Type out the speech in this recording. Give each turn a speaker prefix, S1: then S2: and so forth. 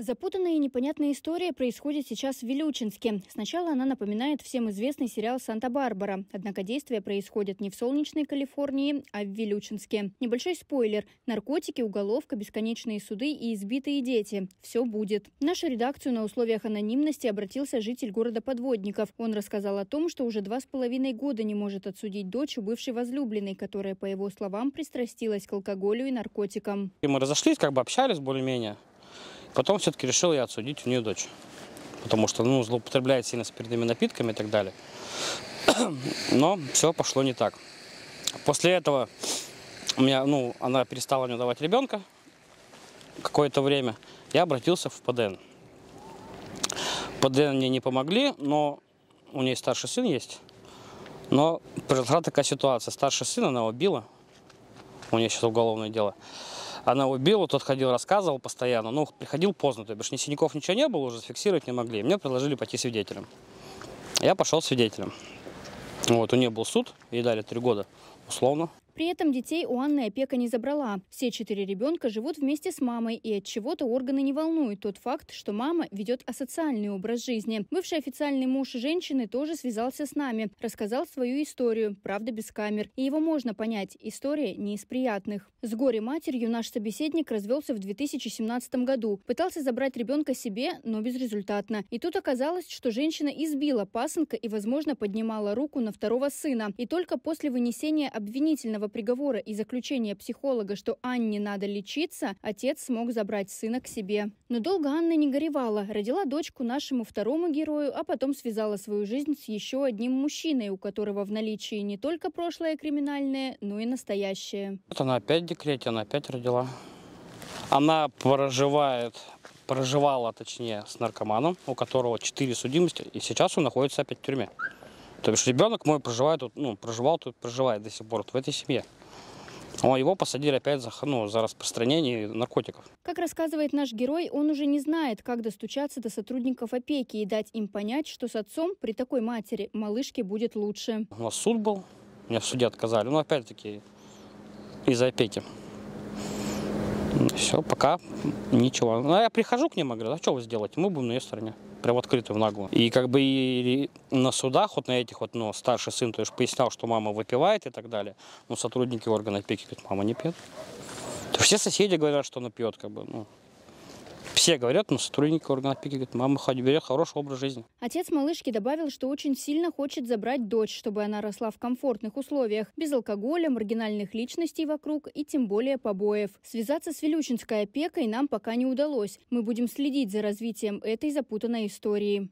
S1: Запутанная и непонятная история происходит сейчас в Вилючинске. Сначала она напоминает всем известный сериал «Санта-Барбара». Однако действие происходит не в солнечной Калифорнии, а в Вилючинске. Небольшой спойлер. Наркотики, уголовка, бесконечные суды и избитые дети. Все будет. В нашу редакцию на условиях анонимности обратился житель города Подводников. Он рассказал о том, что уже два с половиной года не может отсудить дочь у бывшей возлюбленной, которая, по его словам, пристрастилась к алкоголю и наркотикам.
S2: И мы разошлись, как бы общались более-менее. Потом все-таки решил я отсудить у нее дочь. Потому что, ну, злоупотребляет сильно спиртными напитками и так далее. Но все пошло не так. После этого у меня, ну, она перестала мне давать ребенка какое-то время. Я обратился в ПДН. ПДН мне не помогли, но у нее старший сын есть. Но произошла такая ситуация. Старший сын она убила. У нее сейчас уголовное дело. Она убила, тот ходил, рассказывал постоянно, но приходил поздно, то бишь ни синяков, ничего не было, уже зафиксировать не могли. Мне предложили пойти свидетелем. Я пошел свидетелем. Вот, у нее был суд, ей дали три года условно.
S1: При этом детей у Анны опека не забрала. Все четыре ребенка живут вместе с мамой, и от чего-то органы не волнуют тот факт, что мама ведет асоциальный образ жизни. Бывший официальный муж женщины тоже связался с нами, рассказал свою историю, правда без камер. И его можно понять, история не из приятных. С горе-матерью наш собеседник развелся в 2017 году. Пытался забрать ребенка себе, но безрезультатно. И тут оказалось, что женщина избила пасынка и, возможно, поднимала руку на второго сына. И только после вынесения обвинительного приговора и заключения психолога, что Анне надо лечиться, отец смог забрать сына к себе. Но долго Анна не горевала, родила дочку нашему второму герою, а потом связала свою жизнь с еще одним мужчиной, у которого в наличии не только прошлое криминальное, но и настоящее.
S2: Вот она опять в декрете, она опять родила. Она проживает проживала, точнее, с наркоманом, у которого четыре судимости, и сейчас он находится опять в тюрьме. То есть ребенок мой проживает тут, ну, проживал тут, проживает до сих пор вот в этой семье. О, его посадили опять за, ну, за распространение наркотиков.
S1: Как рассказывает наш герой, он уже не знает, как достучаться до сотрудников опеки и дать им понять, что с отцом при такой матери малышке будет лучше.
S2: У нас суд был, мне в суде отказали, но опять-таки из-за опеки. Все, пока ничего. Ну, я прихожу к ним и говорю, а что вы сделаете? Мы будем на ее стороне прям открыто в наглую. И как бы и на судах, вот на этих вот, ну, старший сын, то есть пояснял, что мама выпивает и так далее. Но сотрудники органов опеки говорят, мама не пьет. То все соседи говорят, что она пьет, как бы, ну, все говорят, но сотрудники органов опеки говорят, мама хоть берет хороший образ жизни.
S1: Отец малышки добавил, что очень сильно хочет забрать дочь, чтобы она росла в комфортных условиях, без алкоголя, маргинальных личностей вокруг и тем более побоев. Связаться с Вилючинской опекой нам пока не удалось. Мы будем следить за развитием этой запутанной истории.